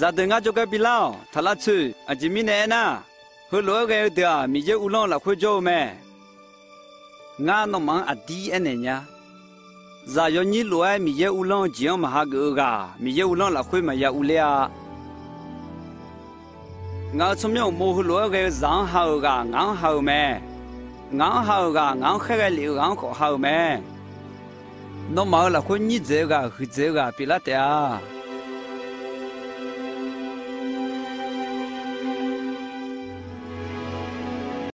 ဇာတင်ငါကြကပီလောထလာချူအဂျီမီနေနာဟိုလောကဲတဲ့မိကျဦးလောလာခွေကြိုမဲငါနမန်အဒီအနေညာဇာယောညီလွယ်မိကျဦးလောဂျီယမဟာကူကမိကျဦးလောလာခွေမရဦးလျာငါချုံမြောမိုဟလောကဲဇန်ဟောကငောင်းဟောမဲငောင်းဟောကငောင်းခဲကလီငောင်းခေါ်ဟောမဲနမလာခွေညီဇေကခဇေကပီလာတဲ